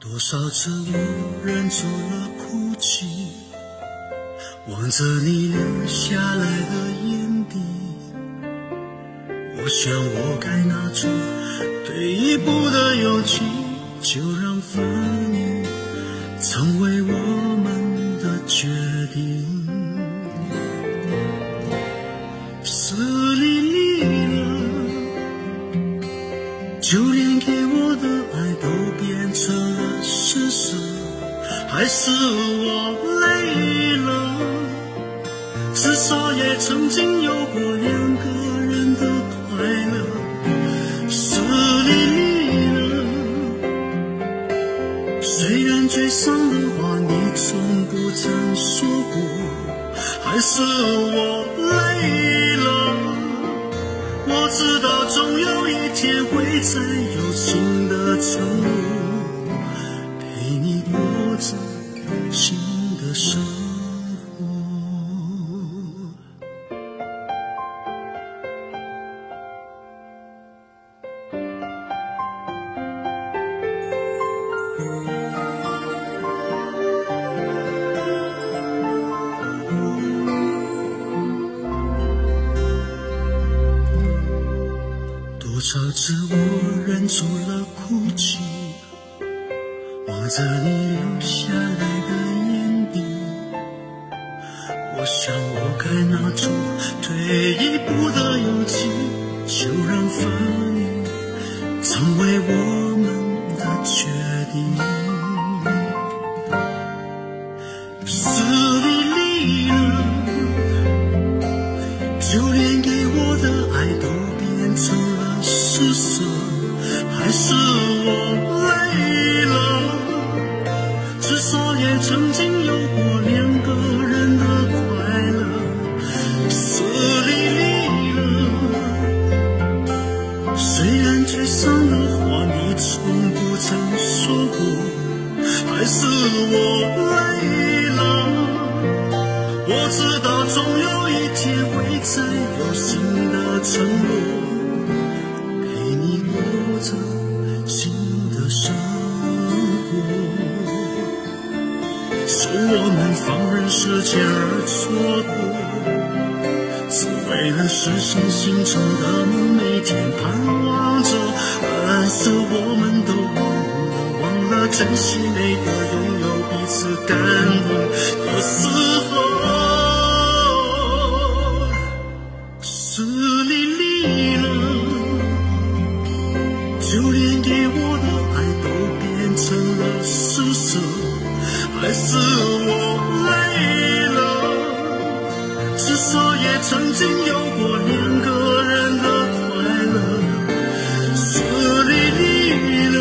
多少次我忍住了哭泣，望着你流下来的眼底，我想我该拿出退一步的勇气，就让就连给我的爱都变成了施舍，还是我累了？至少也曾经有过两个人的快乐。是你离了，虽然最伤的话你从不曾说过，还是我累了。我知道总有一天再有新的承诺，多少次我忍住了哭泣，望着你流下来的眼底，我想我该拿出退一步的勇气，就让分离成为我还是我累了？至少也曾经有过两个人的快乐。是你离了，虽然最伤的话你从不曾说过，还是我累了。我知道总有一天会再有新的承诺，过着新的生活。是我们放任时间而蹉跎，只为了实现心中的梦，每天盼望着。但是我们都忘了，忘了珍惜每个拥有彼此感动的时就连给我的爱都变成了施舍，还是我累了，至少也曾经有过两个人的快乐，是你离了，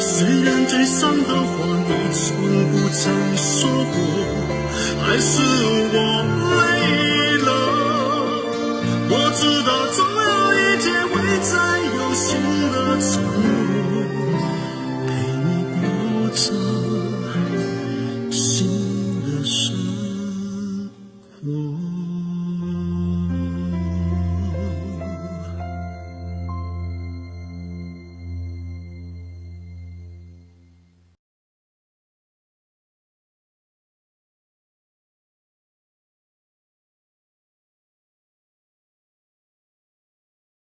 虽然最伤的话你从不曾说过，还是我累了，我知道这。